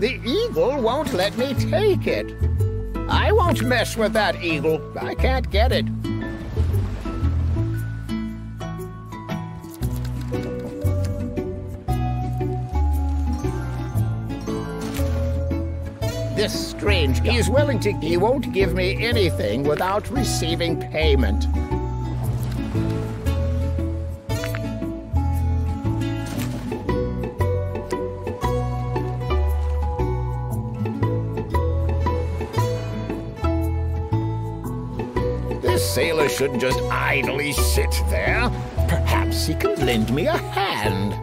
The eagle won't let me take it. I won't mess with that eagle. I can't get it. This strange guy willing to... He won't give me anything without receiving payment. Sailor shouldn't just idly sit there. Perhaps he can lend me a hand.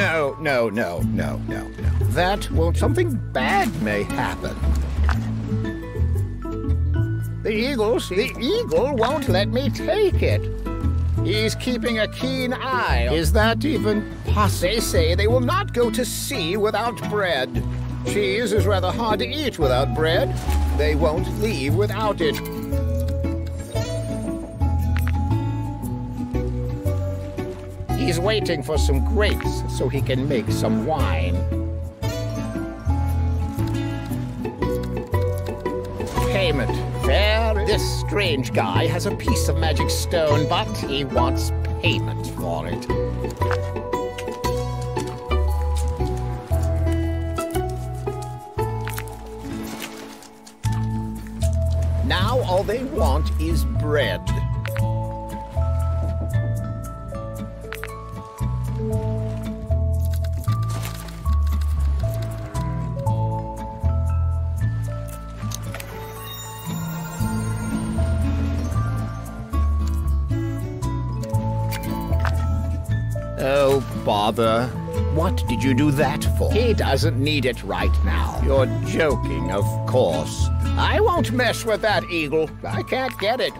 No, no, no, no, no, no. That won't. Something bad may happen. The eagle, the eagle won't let me take it. He's keeping a keen eye. Is that even possible? They say they will not go to sea without bread. Cheese is rather hard to eat without bread. They won't leave without it. He's waiting for some grapes so he can make some wine. Payment. Fair. This strange guy has a piece of magic stone, but he wants payment for it. Now all they want is bread. What did you do that for? He doesn't need it right now. You're joking, of course. I won't mess with that eagle. I can't get it.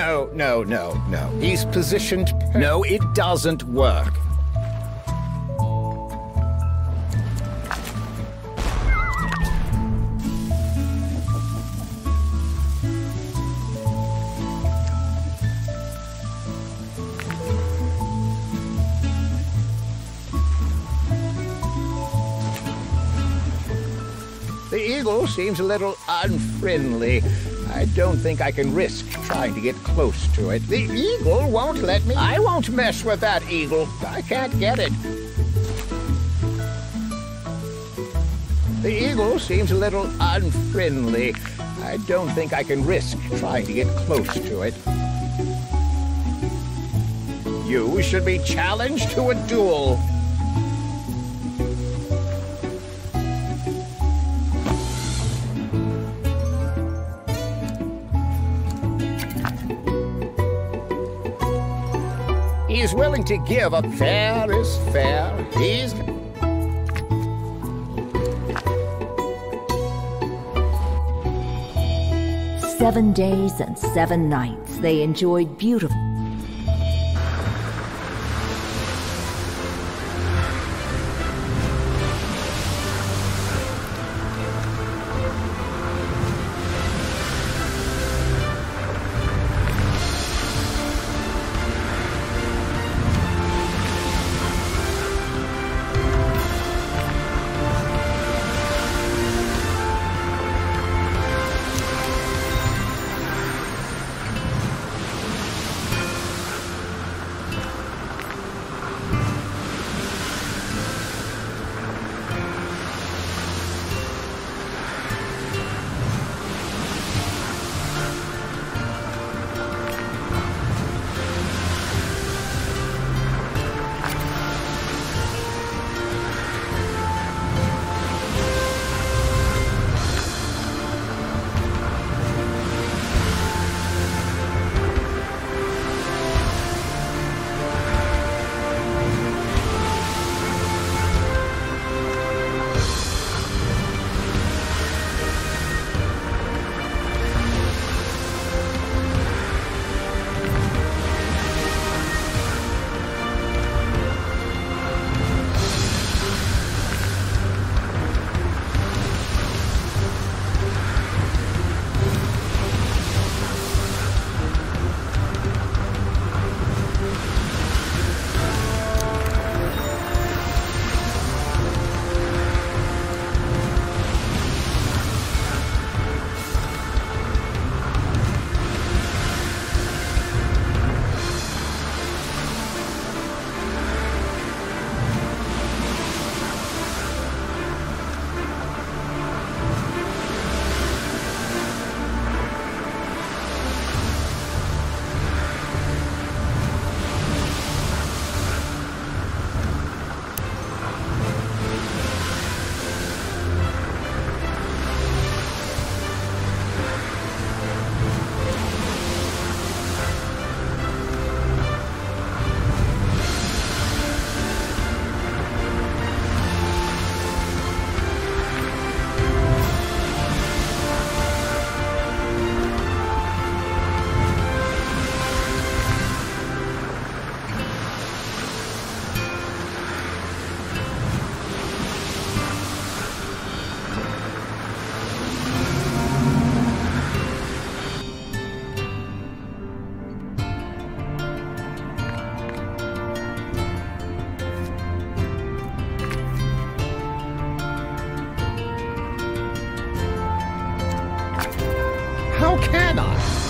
No, no, no, no. He's positioned. No, it doesn't work. The eagle seems a little unfriendly. I don't think I can risk trying to get close to it. The eagle won't let me. I won't mess with that eagle. I can't get it. The eagle seems a little unfriendly. I don't think I can risk trying to get close to it. You should be challenged to a duel. He's willing to give up. Fair is fair. He's. Seven days and seven nights they enjoyed beautiful.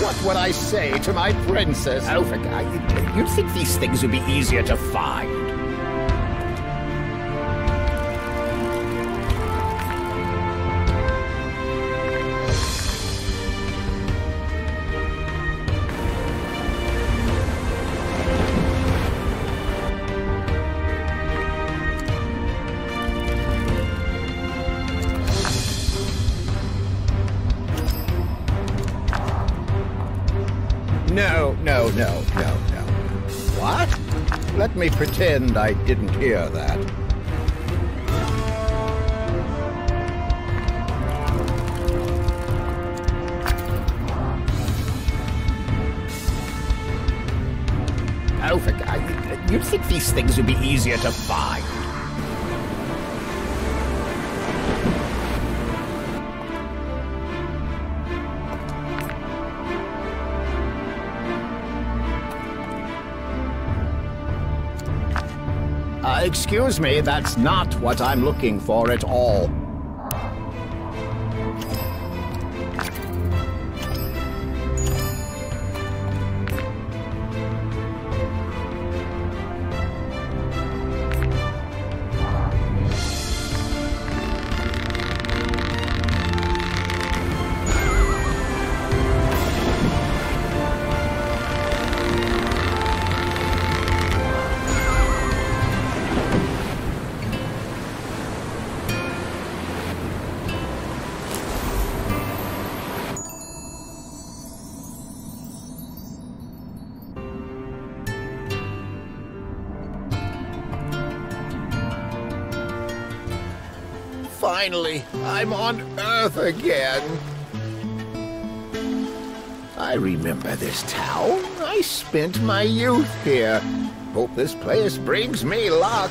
What would I say to my princess? Oh, you'd think these things would be easier to find. no, no, no. What? Let me pretend I didn't hear that. Oh, for God. You'd think these things would be easier to find. Uh, excuse me, that's not what I'm looking for at all. Finally, I'm on Earth again. I remember this town. I spent my youth here. Hope this place brings me luck.